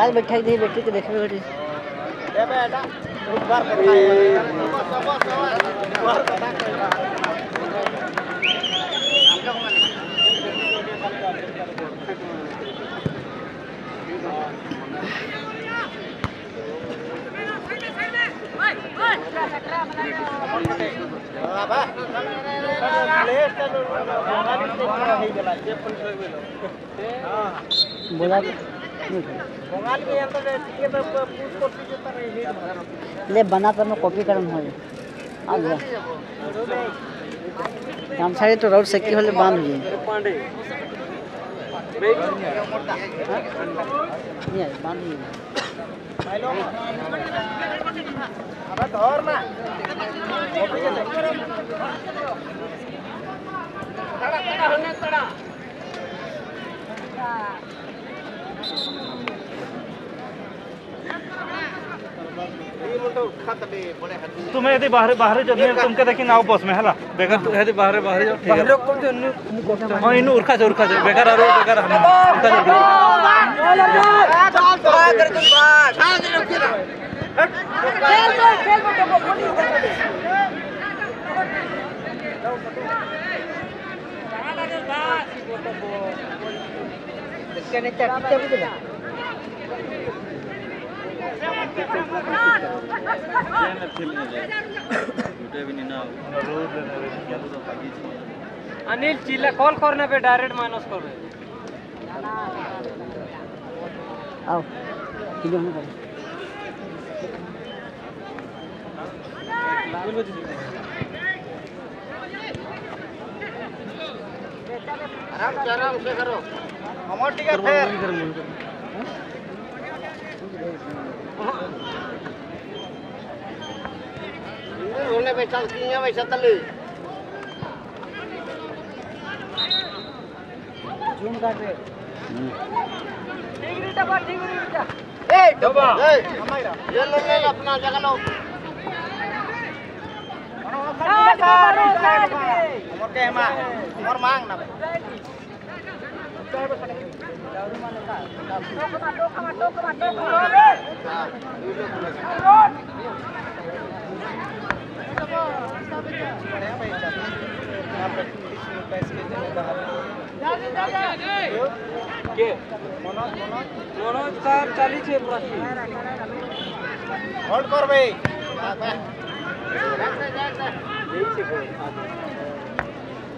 राज बैठा ही नहीं बेटी के देखने बैठी बोला तो- ले, बना तो मैं कॉपी करन तो रोड सेकी होले बाम लिए अब ना कॉपी के तड़ा तड़ा होने तड़ा तुम्हें यदि बाहर बाहर जो तुमके देखी नाव बस में हला? बेकार। यदि बाहर बाहर जो ठीक है। लोग कौन जो हाँ इनु उरखा जो उरखा जो बेकार आरो बेकार हम उरखा जो अनिल चिल्ला कॉल करने पे डायरेक्ट माइनस कर रहे आओ किलो में कर। आराम से करो। हमार टिकट फेर होने पे चल किया वैसा तले जूम कर रहे ए डबा ए हमारा ये ले ले अपना जगह लो। के मा। मांग ना। के मनोज सर चालीस है होल्ड कर भाई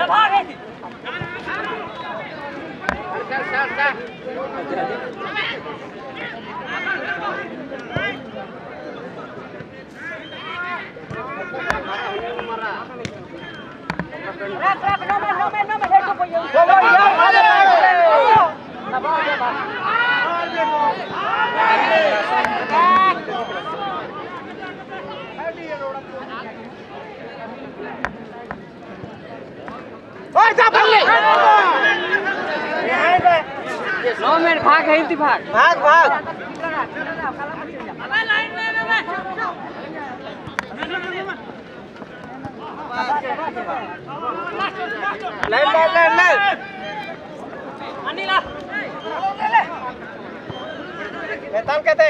Nomor nomor nomor नौ मिनट भाग है इतनी भाग भाग भाग। Line line line line. वेतन कहते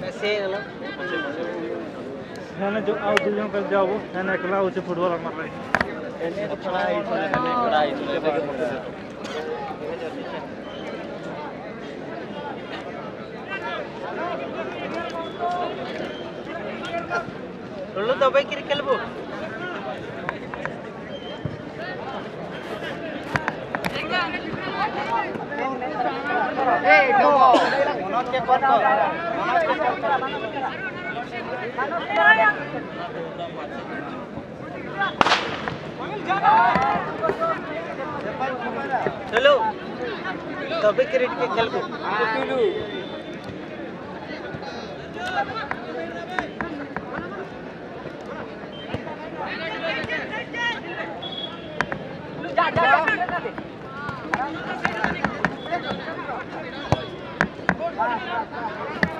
पैसे मैंने जो आओ दूजों कर जाओ वो मैंने अकेला उसे फुटबॉल मार रही एने तो खड़ा है इसने एने खड़ा है इसने लो दबाई किर खेलबो चलो तभी क्रिकेट के खेल को Thank you.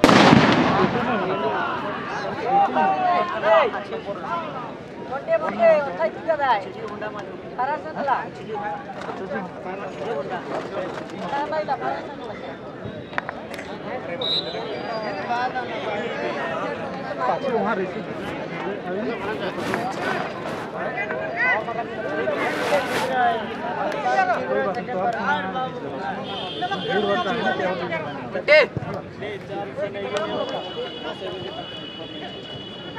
मोठे खायची का काय फरासातला काय माहिती फरासातला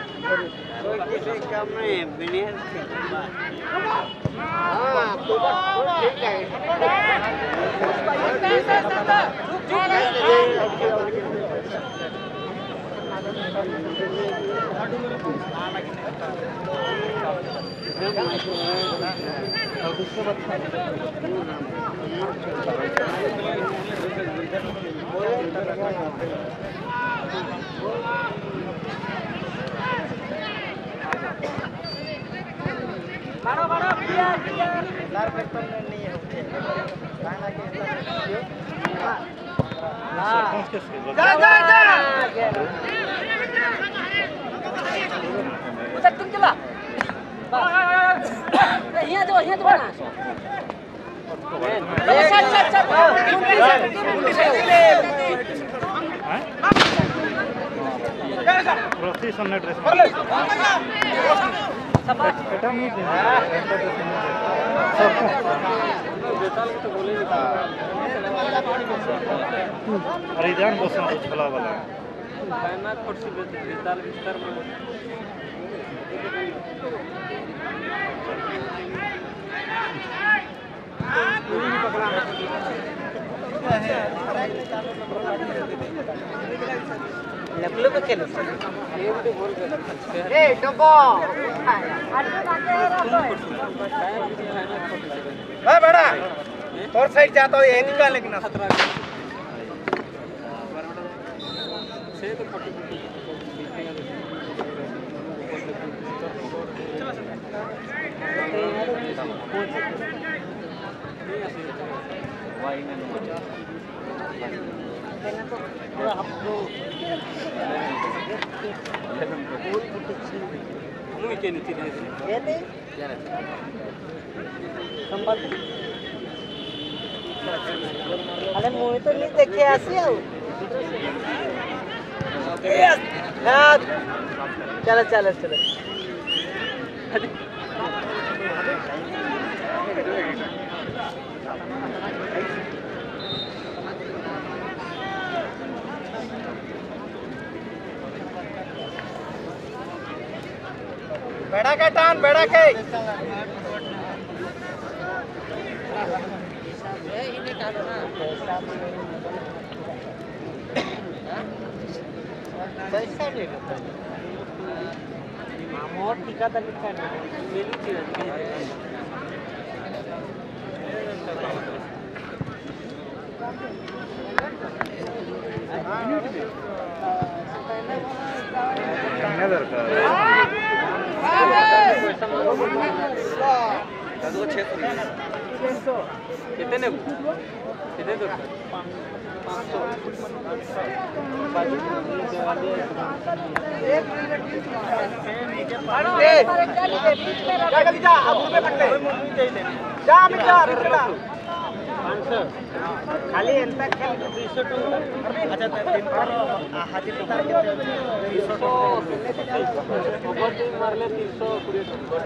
किसी काम नहीं बिनियर हाँ तो ठीक है। मारो मारो क्लियर क्लियर लार पेपर में नहीं है खाना के सरपंच के से- जा जा जा उधर तुम चला અહીંયા જો અહીંયા જો ના प्रोसीशन ने ड्रेस बेटा नहीं थे सब तो बोले अरे जान बस ना चला वाला खाना कुर्सी बेताल बिस्तर में लपलो पे खेलो ए डब्बो हाँ बड़ा और साइड जाता हो ये निकाल लेकिन खतरा से तो फटी मुई के नीति दे दे येते संभाल अरे मुझे तो नहीं देखे आसी आओ हाँ चलो चलो चलो के टान बेड़ा के। पैसा नहीं रहता लिखा है। मेरी चीज़ दरकार कितने दो छः सौ कितने जा कितने ଖାଲି ଏନ୍ତା ଖାଲି ଦୁଇଶହ ଟଙ୍କା ଆଚ୍ଛା ଦିନକର ହାଜିର ଟଙ୍କା ଦୁଇଶହ ଟଙ୍କା ମାରିଲେ ତିନିଶହ କୋଡ଼ିଏ ଟଙ୍କା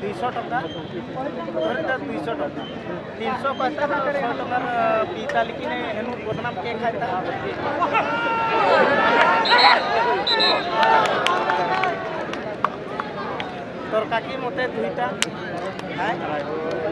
ଦୁଇଶହ ଟଙ୍କା ଧରିତା ଦୁଇଶହ ଟଙ୍କା ତିନିଶହ ପଇସା ଶହ ଟଙ୍କାର ପିଇତା ଲେକିନ ହେନୁ ବଦନାମ କିଏ ଖାଇତା ତରକାରୀ ମୋତେ ଦୁଇଟା ଖାଏ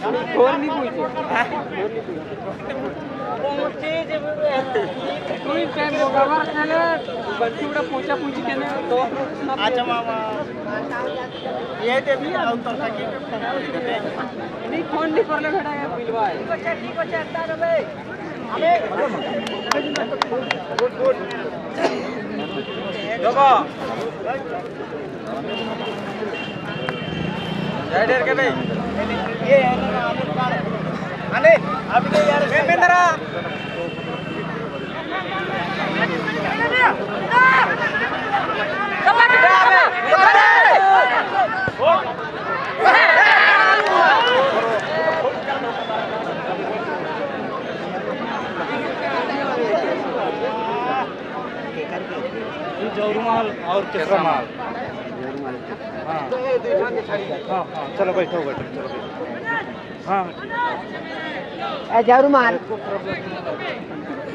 फ़ोन नहीं पूछे। पहुँचे जब तू ही टाइम होगा। कवर खेले बच्ची बड़ा पूछा पूछी के तो अच्छा मामा ये देबी और तो ताकि नहीं फ़ोन नहीं करले बेटा ये बिलवा देखो राइडर के भाई। ये है ना यार जौरुमाल और केसरा माल हाँ। हाँ हाँ चलो बैठो बैठो चलो बैठो हाँ जाओ रुमाल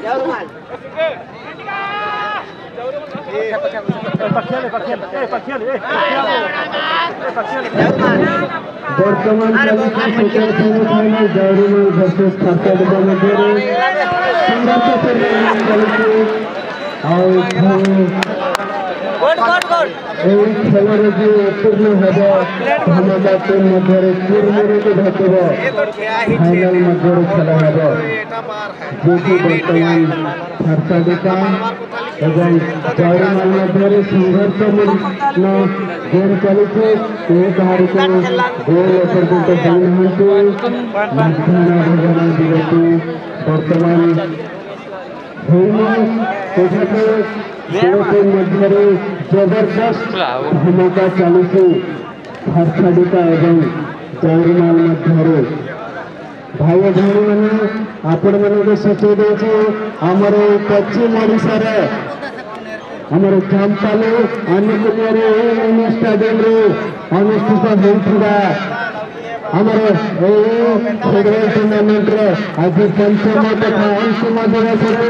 जाओ रुमाल বর্তমান জরুরি ভার্সেস ছাত্র সংঘর্ষ और এই খেলারে যে উত্তীর্ণ হব ধন্যবাদ মধ্যে চুরমুরুকে ঘটব ফাইনাল মধ্যে খেলা হব যেটি বর্তমান খারসাডিকা এবং চৌরমান মধ্যে সংঘর্ষপূর্ণ গেম চলছে কেউ কাহারিকে গোল এপর্যন্ত পাইনাহান্তি ମଧ୍ୟାହ୍ନ ଭୋଜନ ବିରତି ବର୍ତ୍ତମାନ ହୋଇନି ସେଠାରେ ମଧ୍ୟରେ ଜବରଦସ୍ତ ଭୂମିକା ଚାଲିଛି ଖାତାଡିକା ଏବଂ ଜାଉରିମାଲ ମଧ୍ୟରେ ଭାଇ ଓ ଭଉଣୀମାନେ ଆପଣମାନଙ୍କୁ ସୂଚେଇ ଦେଉଛି ଆମର ଏଇ ପଶ୍ଚିମ ଓଡ଼ିଶାରେ ଆମର ଚାମ୍ପାଲି ଆନୁକୂଲ୍ୟରେ ଏହି ମିନି ଷ୍ଟାଡିୟମରେ ଅନୁଷ୍ଠିତ ହେଉଥିବା ଆମର ଏହି ଫୁଟବଲ ଟୁର୍ଣ୍ଣାମେଣ୍ଟର ଆଜି ପଞ୍ଚମ ତଥା ଅନ୍ତିମ ଦିବସରେ